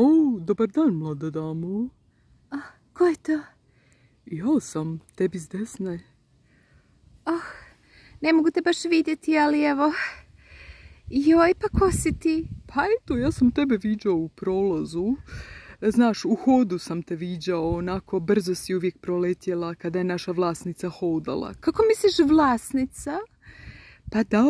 O, dobar dan, mlada damo. Ko je to? Ja sam, tebi s desne. Oh, ne mogu te baš vidjeti, ali evo... Joj, pa ko si ti? Pa eto, ja sam tebe viđao u prolazu. Znaš, u hodu sam te viđao, onako brzo si uvijek proletjela kada je naša vlasnica hodala. Kako misliš vlasnica? Pa da,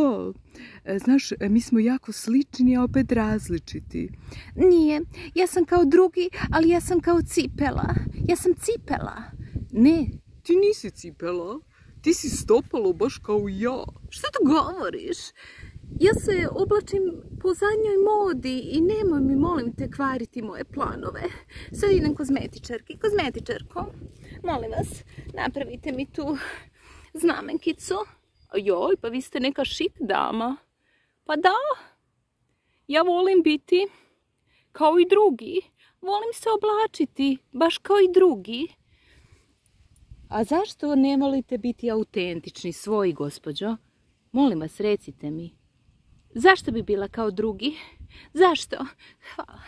e, znaš, e, mi smo jako slični, a opet različiti. Nije, ja sam kao drugi, ali ja sam kao cipela. Ja sam cipela. Ne. Ti nisi cipela, ti si stopalo baš kao ja. Što tu govoriš? Ja se oblačim po zadnjoj modi i nemoj mi, molim te, kvariti moje planove. Sad idem kozmetičarki. Kozmetičarko, molim vas, napravite mi tu znamenkicu. Joj, pa vi ste neka šik dama. Pa da, ja volim biti kao i drugi. Volim se oblačiti, baš kao i drugi. A zašto ne volite biti autentični, svoji, gospođo? Molim vas, recite mi. Zašto bi bila kao drugi? Zašto? Hvala.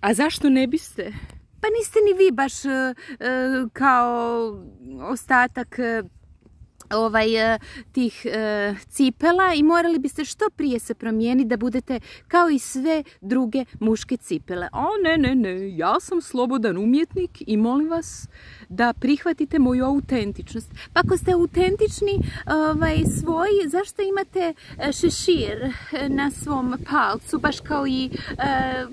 A zašto ne biste? Pa niste ni vi baš e, e, kao ostatak e, ovaj, tih cipela i morali biste što prije se promijeniti da budete kao i sve druge muške cipele. O ne, ne, ne, ja sam slobodan umjetnik i molim vas da prihvatite moju autentičnost. Pa ako ste autentični ovaj, svoji, zašto imate e, šešir e, na svom palcu, baš kao i e,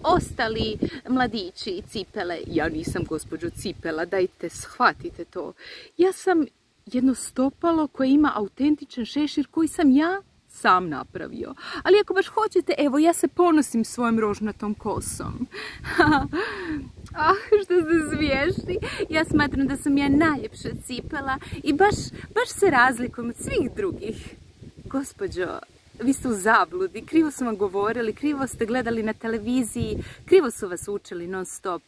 ostali mladići i cipele? Ja nisam gospođo cipela, dajte shvatite to. Ja sam jedno stopalo koje ima autentičan šešir koji sam ja sam napravio. Ali ako baš hoćete, evo ja se ponosim svojom rožnatom kosom. Ah, što se zviješni. Ja smatram da sam ja najljepša cipela i baš, baš se razlikujem od svih drugih. Gospođo, vi ste u zabludi, krivo su vam govorili, krivo ste gledali na televiziji, krivo su vas učili non stop.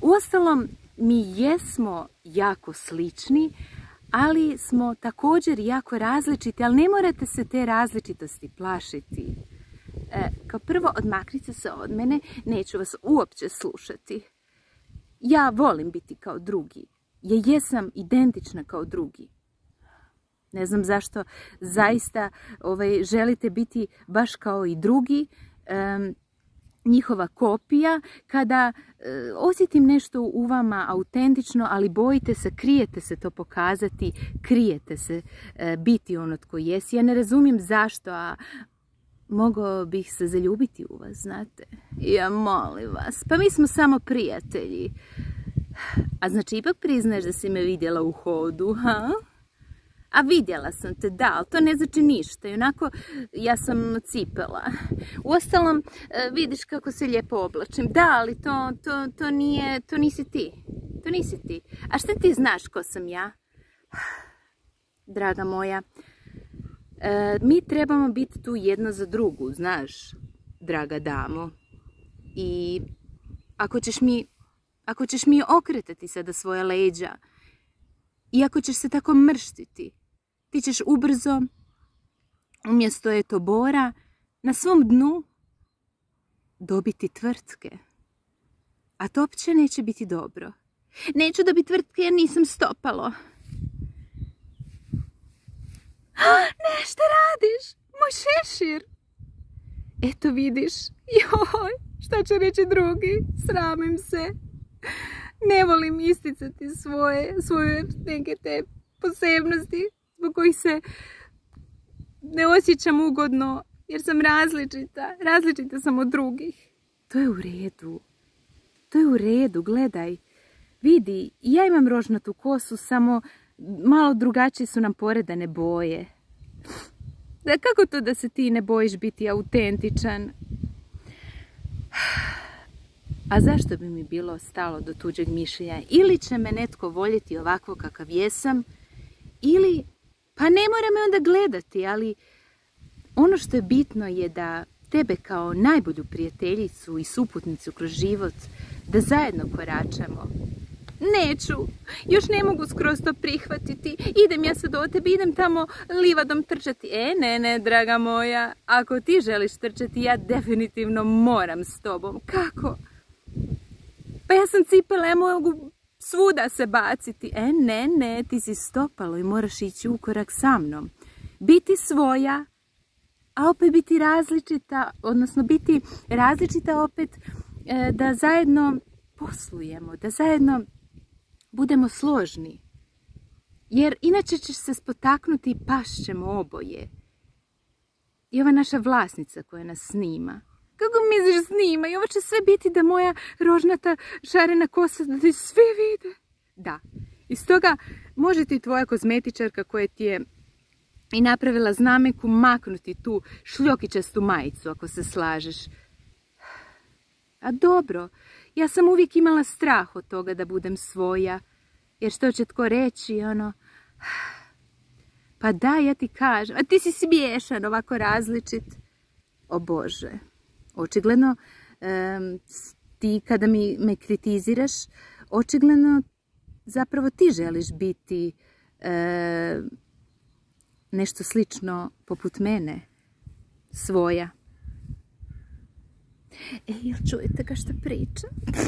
Uostalom, mi jesmo jako slični, ali smo također jako različiti, ali ne morate se te različitosti plašiti. E, kao prvo, odmaknite se od mene, neću vas uopće slušati. Ja volim biti kao drugi. Ja jesam identična kao drugi. Ne znam zašto zaista ovaj, želite biti baš kao i drugi, njihova kopija, kada e, osjetim nešto u vama autentično, ali bojite se, krijete se to pokazati, krijete se e, biti ono tko jesi. Ja ne razumijem zašto, a mogao bih se zaljubiti u vas, znate. Ja molim vas, pa mi smo samo prijatelji. A znači ipak priznaješ da si me vidjela u hodu, ha? A vidjela sam te, da, ali to ne znači ništa. I onako, ja sam cipela. Uostalom, e, vidiš kako se lijepo oblačim. Da, ali to, to, nije, to nisi ti. To nisi ti. A šta ti znaš ko sam ja? Draga moja, e, mi trebamo biti tu jedno za drugu, znaš, draga damo. I ako ćeš mi, ako ćeš mi okretati sada svoja leđa, i ako ćeš se tako mrštiti, ti ćeš ubrzo, umjesto eto bora, na svom dnu dobiti tvrtke. A to opće neće biti dobro. Neću dobiti tvrtke jer nisam stopalo. Ne, šta radiš? Moj šešir. Eto vidiš. Joj, šta će reći drugi? Sramim se. Ne volim isticati svoje, svoje neke te posebnosti zbog kojih se ne osjećam ugodno jer sam različita. Različita sam od drugih. To je u redu. To je u redu, gledaj. Vidi, ja imam rožnatu kosu, samo malo drugačije su nam poredane boje. Da, kako to da se ti ne bojiš biti autentičan? A zašto bi mi bilo stalo do tuđeg mišljenja? Ili će me netko voljeti ovako kakav jesam, ili pa ne mora me onda gledati, ali ono što je bitno je da tebe kao najbolju prijateljicu i suputnicu kroz život, da zajedno koračamo. Neću, još ne mogu skroz to prihvatiti. Idem ja sad od tebe, idem tamo livadom trčati. E, ne, ne, draga moja, ako ti želiš trčati, ja definitivno moram s tobom. Kako? Pa ja sam cipela, ja mogu svuda se baciti. E, ne, ne, ti si stopalo i moraš ići u korak sa mnom. Biti svoja, a opet biti različita, odnosno biti različita opet e, da zajedno poslujemo, da zajedno budemo složni. Jer inače ćeš se spotaknuti i pašćemo oboje. I ova naša vlasnica koja nas snima. Kako misliš snima? I ovo će sve biti da moja rožnata šarena kosa da ti sve vide. Da. I stoga može ti tvoja kozmetičarka koja ti je i napravila znamenku maknuti tu šljokičastu majicu ako se slažeš. A dobro, ja sam uvijek imala strah od toga da budem svoja. Jer što će tko reći, ono... Pa da, ja ti kažem, a ti si smiješan, ovako različit. O Bože, očigledno ti kada mi me kritiziraš, očigledno zapravo ti želiš biti nešto slično poput mene, svoja. E, jel čujete ga što priča?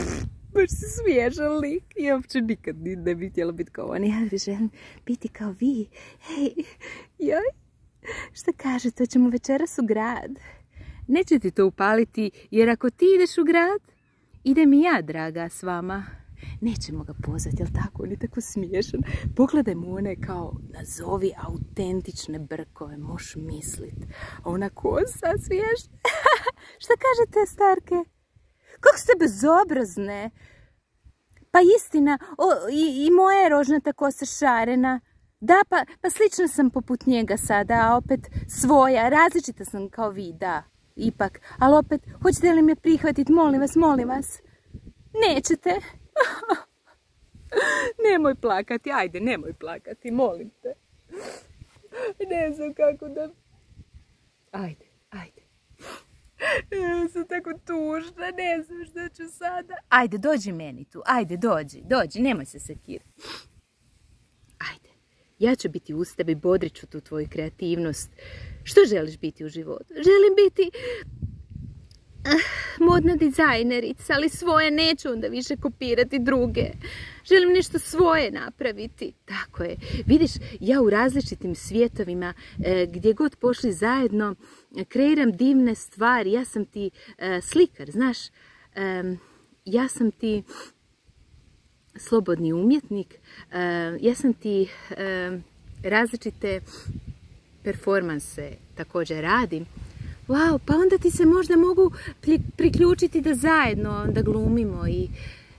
Baš si smiješan lik. Ja uopće nikad ne bi htjela biti kao on. Ja želim biti kao vi. Hej, joj. Šta kažete, ćemo večeras u grad? Neće ti to upaliti, jer ako ti ideš u grad, idem i ja, draga, s vama. Nećemo ga pozvati, jel tako? On je tako smiješan. Pogledaj mu one kao, nazovi autentične brkove, moš mislit. A ona kosa smiješna. Šta kažete, starke? Kako ste bezobrazne? Pa istina, i, moja je rožnata kosa šarena. Da, pa, pa slična sam poput njega sada, a opet svoja, različita sam kao vi, da, ipak. Ali opet, hoćete li me prihvatiti, molim vas, molim vas? Nećete? nemoj plakati, ajde, nemoj plakati, molim te. Ne znam kako da... Ajde, ajde. Ja sam tako tužna, ne znam što ću sada. Ajde, dođi meni tu, ajde, dođi, dođi, nemoj se sekirati. Ja ću biti uz tebe i bodrit ću tu tvoju kreativnost. Što želiš biti u životu? Želim biti Ah, modna dizajnerica, ali svoje neću onda više kopirati druge. Želim nešto svoje napraviti. Tako je. Vidiš, ja u različitim svjetovima, e, gdje god pošli zajedno, kreiram divne stvari. Ja sam ti slikar, znaš. ja sam ti slobodni umjetnik. E, ja sam ti različite performanse također radim. Wow, pa onda ti se možda mogu priključiti da zajedno da glumimo i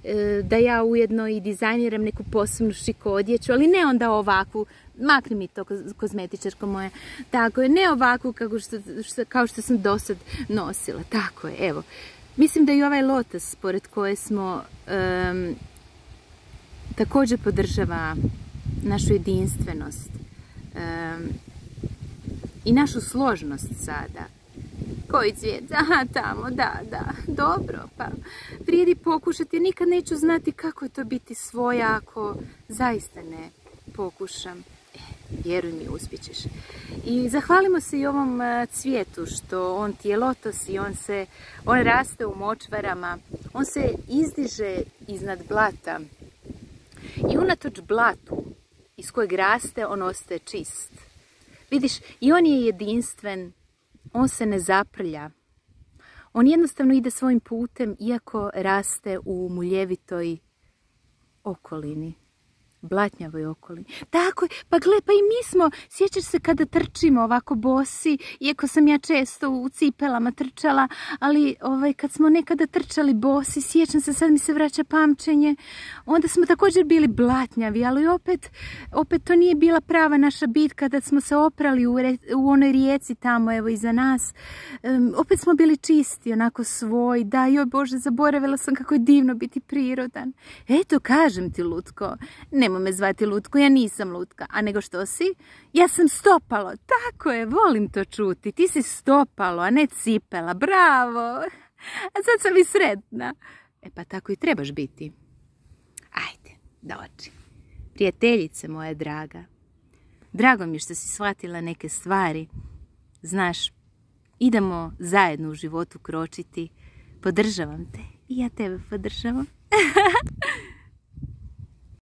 e, da ja ujedno i dizajniram neku posebnu šiku odjeću, ali ne onda ovakvu, makni mi to kozmetičarko moje, tako je, ne ovakvu kao što, kao što sam do sad nosila, tako je, evo. Mislim da i ovaj lotos, pored koje smo, također podržava našu jedinstvenost i našu složnost sada. Koji cvijet? Aha, tamo, da, da. Dobro, pa vrijedi pokušati. Nikad neću znati kako je to biti svoja ako zaista ne pokušam. E, vjeruj mi, uspjećeš. I zahvalimo se i ovom e, cvijetu što on ti je lotos i on on raste u močvarama. On se izdiže iznad blata. Unatoč blatu iz kojeg raste, on ostaje čist. Vidiš, i on je jedinstven, on se ne zaprlja. On jednostavno ide svojim putem iako raste u muljevitoj okolini blatnjavoj okolini. Tako je, pa gle, pa i mi smo, sjećaš se kada trčimo ovako bosi, iako sam ja često u cipelama trčala, ali ovaj, kad smo nekada trčali bosi, sjećam se, sad mi se vraća pamćenje, onda smo također bili blatnjavi, ali opet, to nije bila prava naša bitka da smo se oprali u, u onoj rijeci tamo, evo, iza nas. opet smo bili čisti, onako svoj, da, joj Bože, zaboravila sam kako je divno biti prirodan. Eto, kažem ti, Lutko, ne nemoj me zvati Lutko, ja nisam Lutka. A nego što si? Ja sam stopalo. Tako je, volim to čuti. Ti si stopalo, a ne cipela. Bravo. A sad sam i sretna. E pa tako i trebaš biti. Ajde, da oči. Prijateljice moja draga, drago mi što si shvatila neke stvari. Znaš, idemo zajedno u životu kročiti. Podržavam te i ja tebe podržavam.